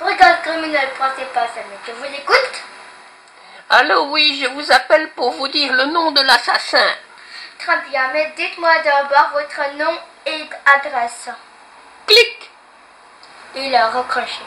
ne pensez pas ça, mais je vous écoute. Allô, oui, je vous appelle pour vous dire le nom de l'assassin. Très bien, mais dites-moi d'abord votre nom et adresse. Clic Il a recroché.